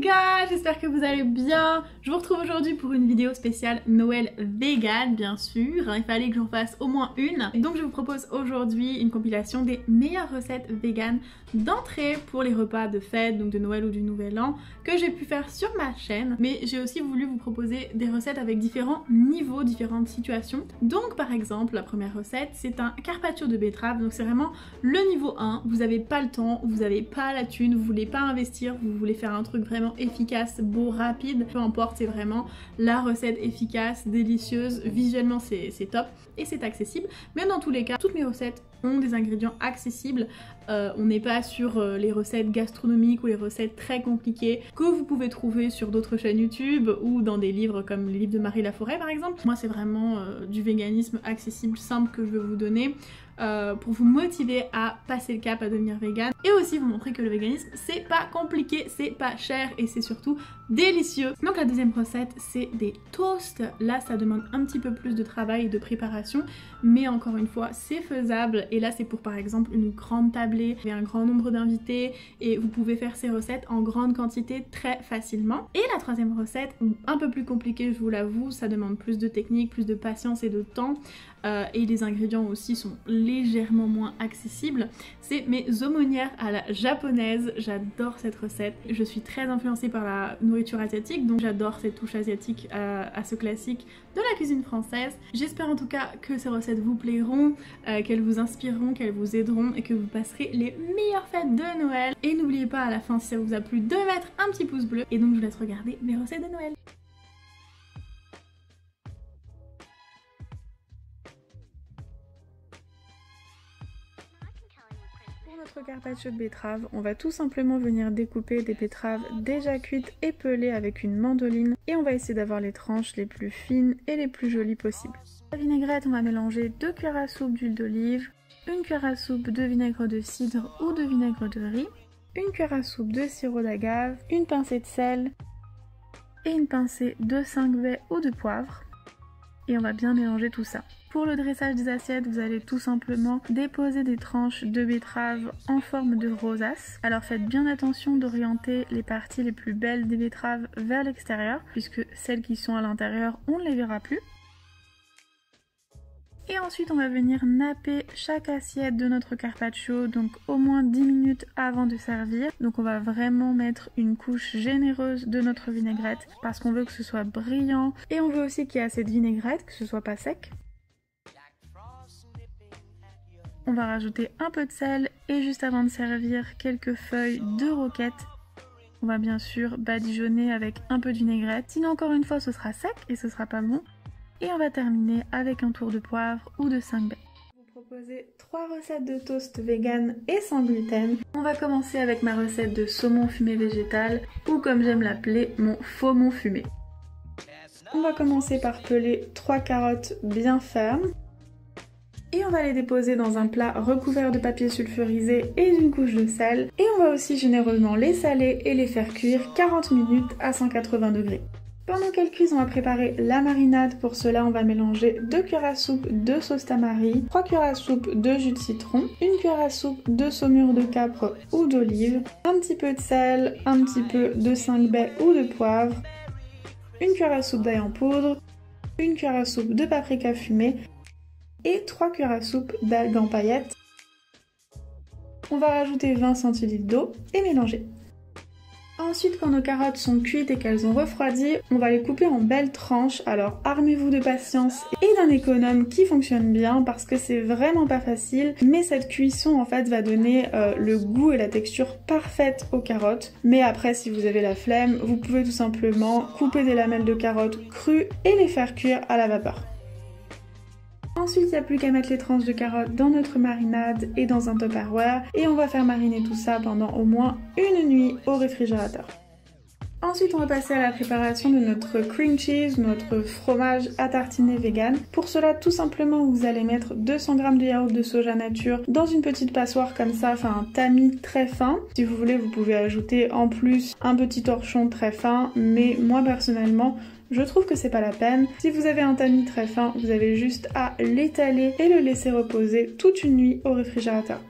gars, j'espère que vous allez bien. Je vous retrouve aujourd'hui pour une vidéo spéciale Noël vegan bien sûr. Il fallait que j'en fasse au moins une. Donc je vous propose aujourd'hui une compilation des meilleures recettes vegan d'entrée pour les repas de fête, donc de Noël ou du Nouvel An, que j'ai pu faire sur ma chaîne. Mais j'ai aussi voulu vous proposer des recettes avec différents niveaux, différentes situations. Donc par exemple, la première recette, c'est un carpaccio de betterave. Donc c'est vraiment le niveau 1. Vous n'avez pas le temps, vous n'avez pas la thune, vous voulez pas investir, vous voulez faire un truc vraiment efficace, beau, rapide. Peu importe, c'est vraiment la recette efficace, délicieuse. Visuellement, c'est top et c'est accessible. Mais dans tous les cas, toutes mes recettes ont des ingrédients accessibles. Euh, on n'est pas sur euh, les recettes gastronomiques ou les recettes très compliquées que vous pouvez trouver sur d'autres chaînes YouTube ou dans des livres comme les livres de Marie Laforêt par exemple. Moi c'est vraiment euh, du véganisme accessible, simple que je vais vous donner. pour vous motiver à passer le cap à devenir vegan et aussi vous montrer que le véganisme c'est pas compliqué, c'est pas cher et c'est surtout délicieux. Donc la deuxième recette c'est des toasts. Là ça demande un petit peu plus de travail et de préparation mais encore une fois c'est faisable et là c'est pour par exemple une grande tablée, avec un grand nombre d'invités et vous pouvez faire ces recettes en grande quantité très facilement. Et la troisième recette, un peu plus compliquée je vous l'avoue, ça demande plus de technique, plus de patience et de temps euh, et les ingrédients aussi sont légèrement moins accessibles. C'est mes aumônières à la japonaise, j'adore cette recette. Je suis très influencée par la nourriture asiatique donc j'adore cette touche asiatique euh, à ce classique de la cuisine française. J'espère en tout cas que ces recettes vous plairont, euh, qu'elles vous qu'elles vous aideront et que vous passerez les meilleures fêtes de Noël. Et n'oubliez pas à la fin si ça vous a plu de mettre un petit pouce bleu et donc je vous laisse regarder mes recettes de Noël. notre carpaccio de betterave, on va tout simplement venir découper des betteraves déjà cuites et pelées avec une mandoline et on va essayer d'avoir les tranches les plus fines et les plus jolies possibles. La vinaigrette, on va mélanger 2 cuillères à soupe d'huile d'olive, une cuillère à soupe de vinaigre de cidre ou de vinaigre de riz, une cuillère à soupe de sirop d'agave, une pincée de sel et une pincée de 5 baies ou de poivre et on va bien mélanger tout ça. Pour le dressage des assiettes, vous allez tout simplement déposer des tranches de betterave en forme de rosace. Alors faites bien attention d'orienter les parties les plus belles des betteraves vers l'extérieur, puisque celles qui sont à l'intérieur, on ne les verra plus. Et ensuite, on va venir napper chaque assiette de notre carpaccio, donc au moins 10 minutes avant de servir. Donc on va vraiment mettre une couche généreuse de notre vinaigrette parce qu'on veut que ce soit brillant et on veut aussi qu'il y ait assez de vinaigrette, que ce soit pas sec. On va rajouter un peu de sel et juste avant de servir, quelques feuilles de roquette. On va bien sûr badigeonner avec un peu de vinaigrette. Sinon encore une fois ce sera sec et ce sera pas bon. Et on va terminer avec un tour de poivre ou de 5 baies. Je vous proposer trois recettes de toast vegan et sans gluten. On va commencer avec ma recette de saumon fumé végétal ou comme j'aime l'appeler, mon faumon fumé. On va commencer par peler trois carottes bien fermes. Et on va les déposer dans un plat recouvert de papier sulfurisé et d'une couche de sel. Et on va aussi généreusement les saler et les faire cuire 40 minutes à 180 degrés. Pendant qu'elles cuisent, on va préparer la marinade. Pour cela, on va mélanger 2 cuillères à soupe de sauce tamari, 3 cuillères à soupe de jus de citron, 1 cuillère à soupe de saumure de capre ou d'olive, un petit peu de sel, un petit peu de 5 baies ou de poivre, 1 cuillère à soupe d'ail en poudre, 1 cuillère à soupe de paprika fumé et 3 cuillères à soupe d'algues en paillettes. On va rajouter 20 centilitres d'eau et mélanger. Ensuite, quand nos carottes sont cuites et qu'elles ont refroidi, on va les couper en belles tranches. Alors armez-vous de patience et d'un économe qui fonctionne bien parce que c'est vraiment pas facile. Mais cette cuisson en fait va donner euh, le goût et la texture parfaite aux carottes. Mais après, si vous avez la flemme, vous pouvez tout simplement couper des lamelles de carottes crues et les faire cuire à la vapeur. Ensuite, il n'y a plus qu'à mettre les tranches de carottes dans notre marinade et dans un tupperware et on va faire mariner tout ça pendant au moins une nuit au réfrigérateur. Ensuite, on va passer à la préparation de notre cream cheese, notre fromage à tartiner vegan. Pour cela, tout simplement, vous allez mettre 200 g de yaourt de soja nature dans une petite passoire comme ça, enfin un tamis très fin. Si vous voulez, vous pouvez ajouter en plus un petit torchon très fin, mais moi personnellement, je trouve que c'est pas la peine. Si vous avez un tamis très fin, vous avez juste à l'étaler et le laisser reposer toute une nuit au réfrigérateur.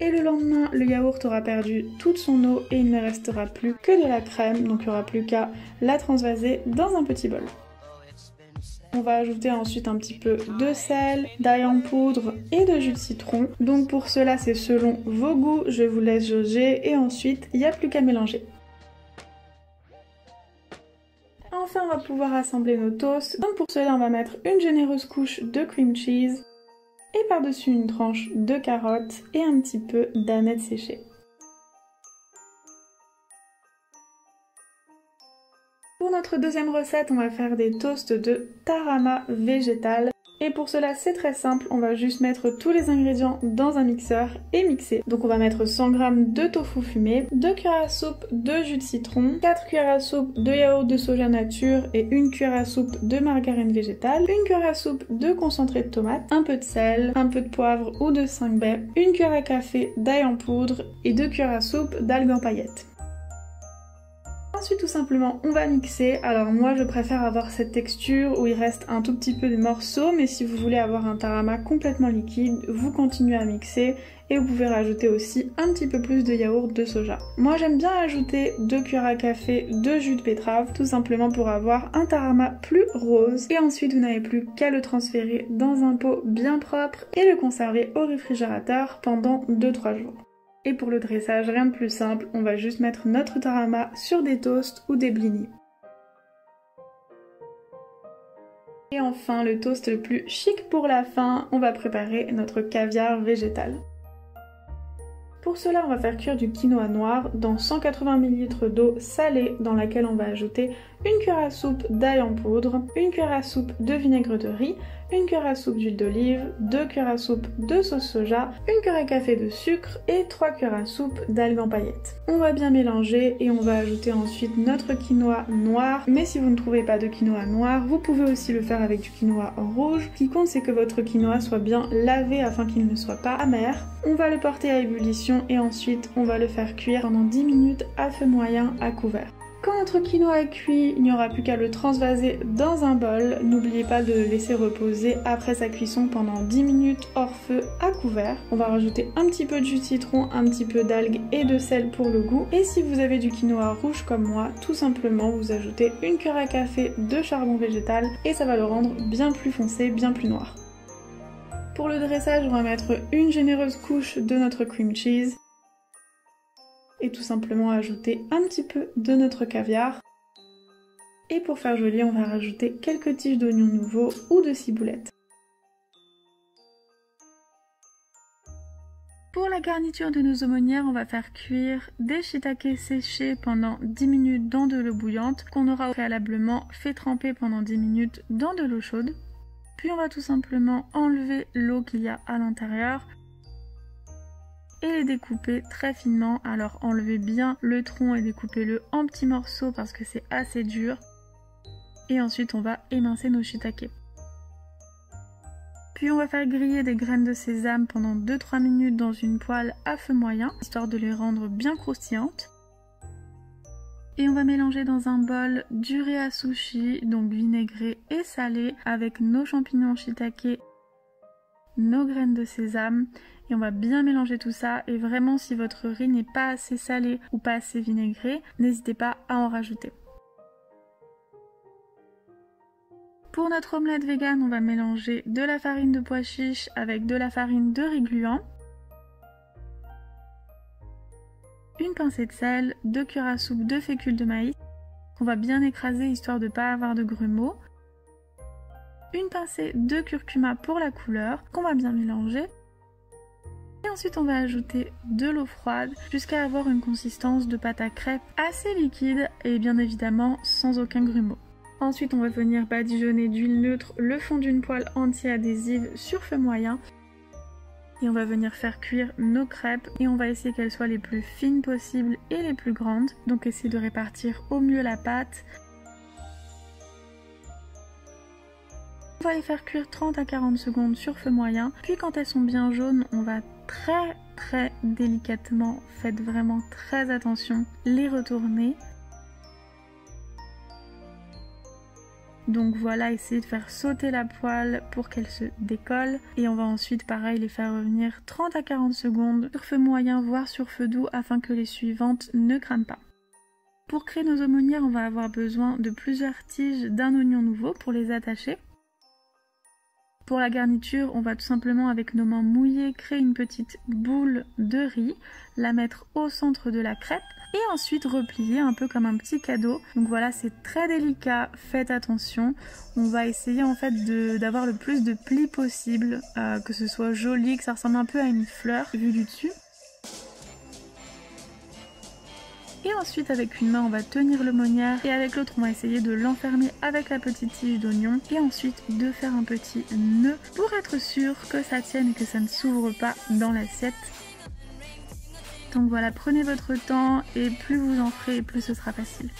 Et le lendemain, le yaourt aura perdu toute son eau et il ne restera plus que de la crème, donc il n'y aura plus qu'à la transvaser dans un petit bol. On va ajouter ensuite un petit peu de sel, d'ail en poudre et de jus de citron. Donc pour cela, c'est selon vos goûts, je vous laisse jauger et ensuite, il n'y a plus qu'à mélanger. On va pouvoir assembler nos toasts. Donc pour cela, on va mettre une généreuse couche de cream cheese et par-dessus une tranche de carottes et un petit peu d'aneth séchée. Pour notre deuxième recette, on va faire des toasts de tarama végétal. Et pour cela, c'est très simple, on va juste mettre tous les ingrédients dans un mixeur et mixer. Donc on va mettre 100 g de tofu fumé, 2 cuillères à soupe de jus de citron, 4 cuillères à soupe de yaourt de soja nature et 1 cuillère à soupe de margarine végétale, 1 cuillère à soupe de concentré de tomate, un peu de sel, un peu de poivre ou de 5 baies, 1 cuillère à café d'ail en poudre et 2 cuillères à soupe d'algues en paillettes. Ensuite tout simplement on va mixer. Alors moi je préfère avoir cette texture où il reste un tout petit peu de morceaux mais si vous voulez avoir un tarama complètement liquide, vous continuez à mixer et vous pouvez rajouter aussi un petit peu plus de yaourt de soja. Moi j'aime bien ajouter 2 cuillères à café de jus de betterave tout simplement pour avoir un tarama plus rose et ensuite vous n'avez plus qu'à le transférer dans un pot bien propre et le conserver au réfrigérateur pendant 2-3 jours. Et pour le dressage, rien de plus simple, on va juste mettre notre tarama sur des toasts ou des blinis. Et enfin, le toast le plus chic pour la fin, on va préparer notre caviar végétal. Pour cela, on va faire cuire du quinoa noir dans 180 ml d'eau salée dans laquelle on va ajouter une cuillère à soupe d'ail en poudre, une cuillère à soupe de vinaigre de riz, une cuillère à soupe d'huile d'olive, deux cuillères à soupe de sauce soja, une cuillère à café de sucre et trois cuillères à soupe d'algues en paillettes. On va bien mélanger et on va ajouter ensuite notre quinoa noir. Mais si vous ne trouvez pas de quinoa noir, vous pouvez aussi le faire avec du quinoa rouge. Ce qui compte, c'est que votre quinoa soit bien lavé afin qu'il ne soit pas amer. On va le porter à ébullition et ensuite on va le faire cuire pendant 10 minutes à feu moyen à couvert. Quand notre quinoa est cuit, il n'y aura plus qu'à le transvaser dans un bol. N'oubliez pas de le laisser reposer après sa cuisson pendant 10 minutes hors feu à couvert. On va rajouter un petit peu de jus de citron, un petit peu d'algues et de sel pour le goût. Et si vous avez du quinoa rouge comme moi, tout simplement vous ajoutez une cuillère à café de charbon végétal et ça va le rendre bien plus foncé, bien plus noir. Pour le dressage, on va mettre une généreuse couche de notre cream cheese et tout simplement ajouter un petit peu de notre caviar. Et pour faire joli, on va rajouter quelques tiges d'oignons nouveaux ou de ciboulettes. Pour la garniture de nos aumônières, on va faire cuire des shiitake séchés pendant 10 minutes dans de l'eau bouillante qu'on aura préalablement fait tremper pendant 10 minutes dans de l'eau chaude. Puis on va tout simplement enlever l'eau qu'il y a à l'intérieur et les découper très finement. Alors enlevez bien le tronc et découpez-le en petits morceaux parce que c'est assez dur. Et ensuite on va émincer nos shiitake. Puis on va faire griller des graines de sésame pendant 2-3 minutes dans une poêle à feu moyen, histoire de les rendre bien croustillantes. Et on va mélanger dans un bol du à sushi, donc vinaigré et salé, avec nos champignons shiitake, nos graines de sésame on va bien mélanger tout ça et vraiment si votre riz n'est pas assez salé ou pas assez vinaigré, n'hésitez pas à en rajouter. Pour notre omelette vegan, on va mélanger de la farine de pois chiche avec de la farine de riz gluant, une pincée de sel, deux cuillères à soupe de fécule de maïs qu'on va bien écraser histoire de ne pas avoir de grumeaux, une pincée de curcuma pour la couleur qu'on va bien mélanger et ensuite on va ajouter de l'eau froide jusqu'à avoir une consistance de pâte à crêpes assez liquide et bien évidemment sans aucun grumeau. Ensuite on va venir badigeonner d'huile neutre le fond d'une poêle anti-adhésive sur feu moyen et on va venir faire cuire nos crêpes et on va essayer qu'elles soient les plus fines possibles et les plus grandes. Donc essayer de répartir au mieux la pâte. On va les faire cuire 30 à 40 secondes sur feu moyen. Puis quand elles sont bien jaunes, on va très très délicatement, faites vraiment très attention, les retourner. Donc voilà, essayez de faire sauter la poêle pour qu'elle se décolle. Et on va ensuite, pareil, les faire revenir 30 à 40 secondes sur feu moyen, voire sur feu doux, afin que les suivantes ne crament pas. Pour créer nos aumônières, on va avoir besoin de plusieurs tiges d'un oignon nouveau pour les attacher. Pour la garniture, on va tout simplement avec nos mains mouillées créer une petite boule de riz, la mettre au centre de la crêpe et ensuite replier un peu comme un petit cadeau. Donc voilà, c'est très délicat, faites attention. On va essayer en fait d'avoir le plus de plis possible, euh, que ce soit joli, que ça ressemble un peu à une fleur vue du dessus. Et ensuite avec une main on va tenir l'aumônière et avec l'autre on va essayer de l'enfermer avec la petite tige d'oignon et ensuite de faire un petit nœud pour être sûr que ça tienne et que ça ne s'ouvre pas dans l'assiette. Donc voilà, prenez votre temps et plus vous en ferez, plus ce sera facile.